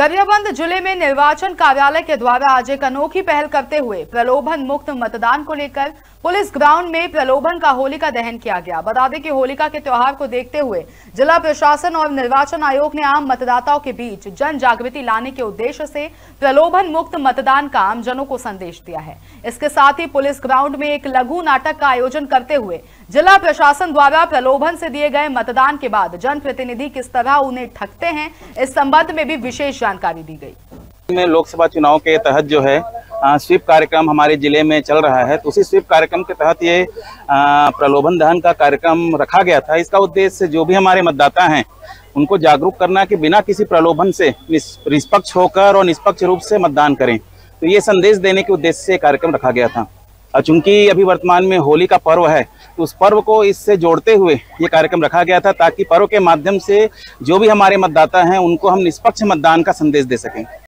गरियाबंद ज़िले में निर्वाचन कार्यालय के द्वारा आज एक अनोखी पहल करते हुए प्रलोभन मुक्त मतदान को लेकर पुलिस ग्राउंड में प्रलोभन का होलिका दहन किया गया। बता दें कि होलिका के त्योहार को देखते हुए जिला प्रशासन और निर्वाचन आयोग ने आम मतदाताओं के बीच जन जागृति लाने के उद्देश्य से प्रलोभन मुक्त मतदान का आमजनों को संदेश दिया है। इसके साथ ही पुलिस ग्राउंड में एक लघु नाटक का आयोजन करते हुए जिला प्रशासन द्वारा प्रलोभन से दिए गए मतदान के बाद जनप्रतिनिधि किस तरह उन्हें ठगते हैं, इस संबंध में भी विशेष जानकारी दी गई। में लोकसभा चुनाव के तहत जो है स्वीप कार्यक्रम हमारे ज़िले में चल रहा है तो उसी स्वीप कार्यक्रम के तहत ये प्रलोभन दहन का कार्यक्रम रखा गया था। इसका उद्देश्य जो भी हमारे मतदाता हैं, उनको जागरूक करना कि बिना किसी प्रलोभन से निष्पक्ष होकर और निष्पक्ष रूप से मतदान करें। तो ये संदेश देने के उद्देश्य से कार्यक्रम रखा गया था। चूँकि अभी वर्तमान में होली का पर्व है तो उस पर्व को इससे जोड़ते हुए ये कार्यक्रम रखा गया था ताकि पर्व के माध्यम से जो भी हमारे मतदाता हैं, उनको हम निष्पक्ष मतदान का संदेश दे सकें।